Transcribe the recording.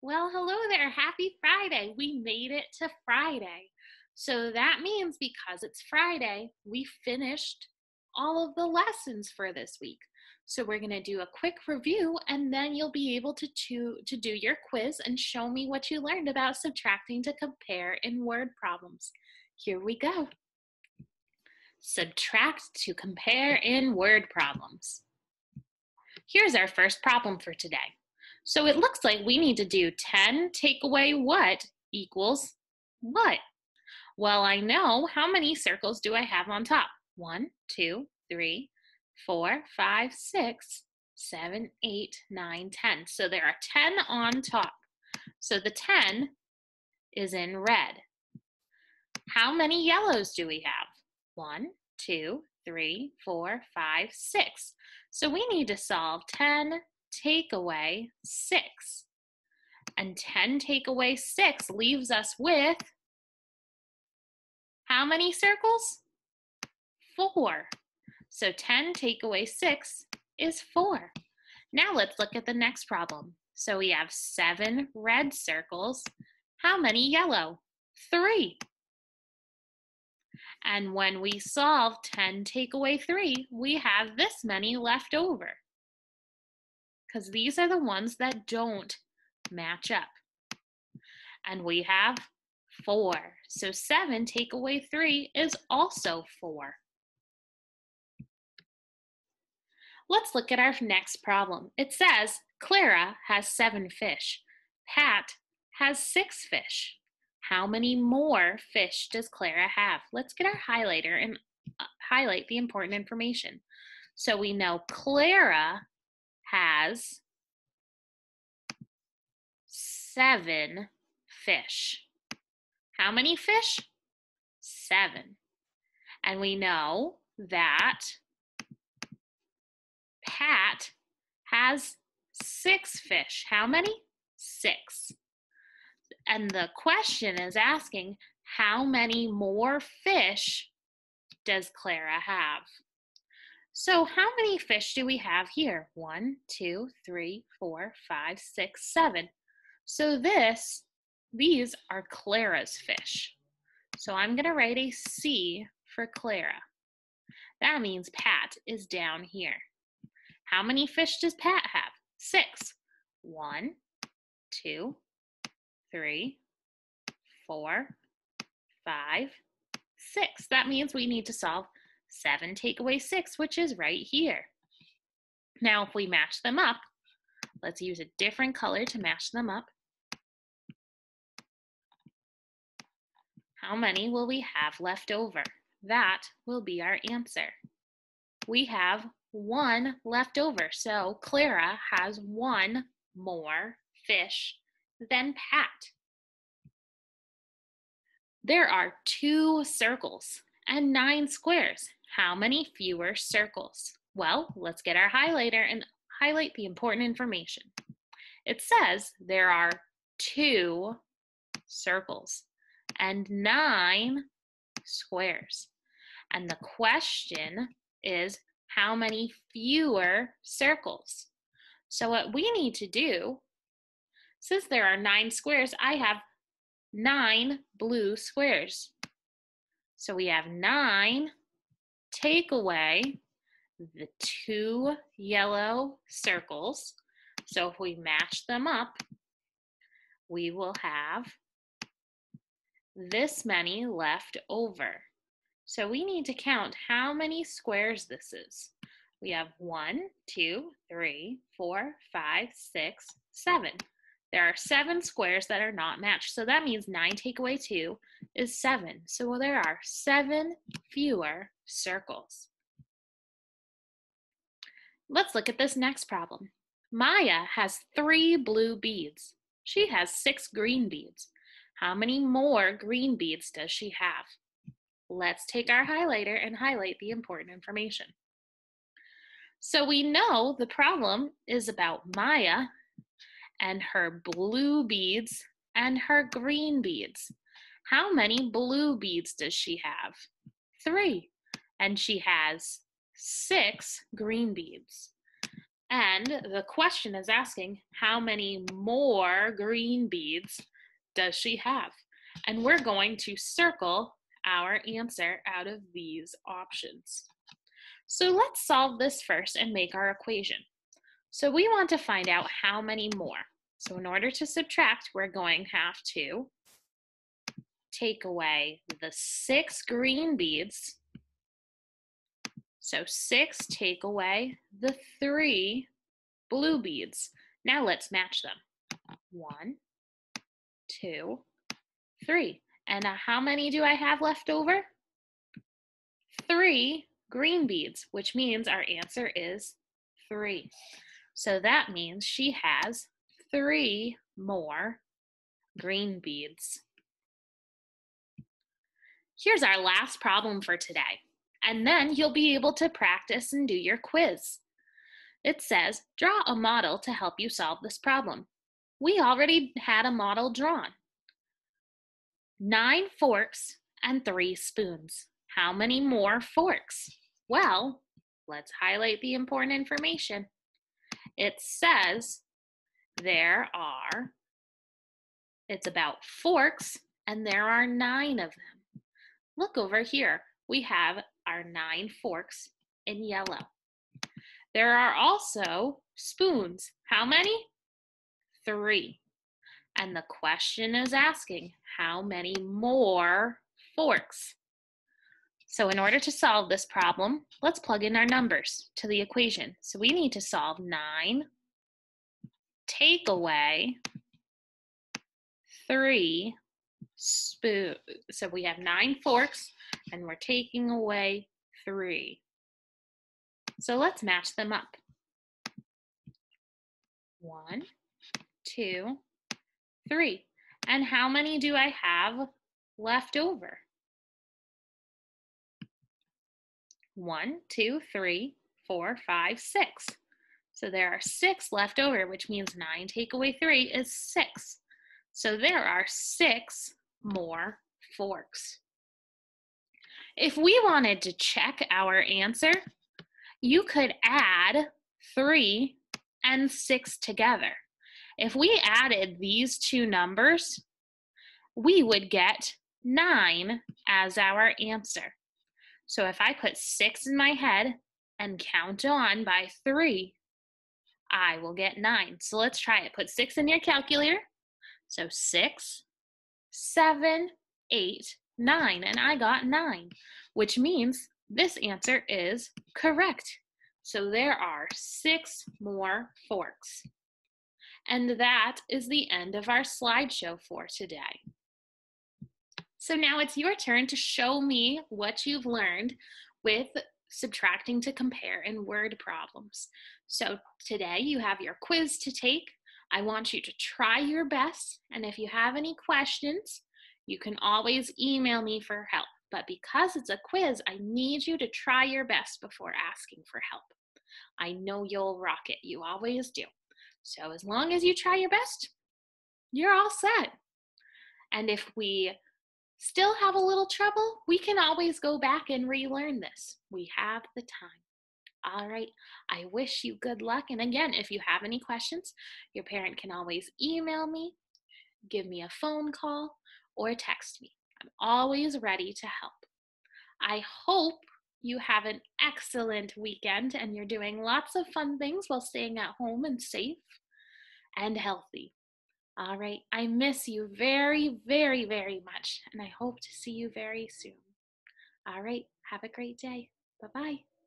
Well, hello there. Happy Friday. We made it to Friday. So that means because it's Friday, we finished all of the lessons for this week. So we're going to do a quick review and then you'll be able to, to, to do your quiz and show me what you learned about subtracting to compare in word problems. Here we go. Subtract to compare in word problems. Here's our first problem for today. So it looks like we need to do 10 take away what equals what? Well, I know how many circles do I have on top? One, two, three, four, five, six, seven, eight, nine, ten. So there are 10 on top. So the 10 is in red. How many yellows do we have? One, two, three, four, five, six. So we need to solve 10 take away 6. And 10 take away 6 leaves us with how many circles? 4. So 10 take away 6 is 4. Now let's look at the next problem. So we have 7 red circles. How many yellow? 3. And when we solve 10 take away 3, we have this many left over because these are the ones that don't match up. And we have four. So seven take away three is also four. Let's look at our next problem. It says Clara has seven fish. Pat has six fish. How many more fish does Clara have? Let's get our highlighter and uh, highlight the important information. So we know Clara has seven fish. How many fish? Seven. And we know that Pat has six fish. How many? Six. And the question is asking, how many more fish does Clara have? So how many fish do we have here? One, two, three, four, five, six, seven. So this, these are Clara's fish. So I'm gonna write a C for Clara. That means Pat is down here. How many fish does Pat have? Six. One, two, three, four, five, six. That means we need to solve 7 take away 6, which is right here. Now, if we match them up, let's use a different color to match them up. How many will we have left over? That will be our answer. We have one left over, so Clara has one more fish than Pat. There are two circles and nine squares. How many fewer circles? Well, let's get our highlighter and highlight the important information. It says there are two circles and nine squares. And the question is how many fewer circles? So what we need to do, since there are nine squares, I have nine blue squares. So we have nine take away the two yellow circles. So if we match them up, we will have this many left over. So we need to count how many squares this is. We have one, two, three, four, five, six, seven. There are seven squares that are not matched. So that means nine take away two is seven. So well, there are seven fewer circles. Let's look at this next problem. Maya has three blue beads. She has six green beads. How many more green beads does she have? Let's take our highlighter and highlight the important information. So we know the problem is about Maya and her blue beads and her green beads. How many blue beads does she have? Three and she has six green beads. And the question is asking how many more green beads does she have? And we're going to circle our answer out of these options. So let's solve this first and make our equation. So we want to find out how many more. So in order to subtract, we're going to have to take away the six green beads. So six take away the three blue beads. Now let's match them. One, two, three. And uh, how many do I have left over? Three green beads, which means our answer is three. So that means she has three more green beads. Here's our last problem for today, and then you'll be able to practice and do your quiz. It says, draw a model to help you solve this problem. We already had a model drawn. Nine forks and three spoons. How many more forks? Well, let's highlight the important information. It says there are, it's about forks, and there are nine of them. Look over here. We have our nine forks in yellow. There are also spoons. How many? Three. And the question is asking, how many more forks? So in order to solve this problem, let's plug in our numbers to the equation. So we need to solve 9, take away 3 spoon. So we have 9 forks, and we're taking away 3. So let's match them up. One, two, three. And how many do I have left over? One, two, three, four, five, six. So there are six left over, which means nine take away three is six. So there are six more forks. If we wanted to check our answer, you could add three and six together. If we added these two numbers, we would get nine as our answer. So if I put six in my head and count on by three, I will get nine. So let's try it. Put six in your calculator. So six, seven, eight, nine, and I got nine, which means this answer is correct. So there are six more forks. And that is the end of our slideshow for today. So now it's your turn to show me what you've learned with subtracting to compare in word problems. So today you have your quiz to take. I want you to try your best. And if you have any questions, you can always email me for help. But because it's a quiz, I need you to try your best before asking for help. I know you'll rock it. You always do. So as long as you try your best, you're all set. And if we still have a little trouble, we can always go back and relearn this. We have the time. All right, I wish you good luck. And again, if you have any questions, your parent can always email me, give me a phone call, or text me. I'm always ready to help. I hope you have an excellent weekend and you're doing lots of fun things while staying at home and safe and healthy. All right, I miss you very, very, very much, and I hope to see you very soon. All right, have a great day. Bye bye.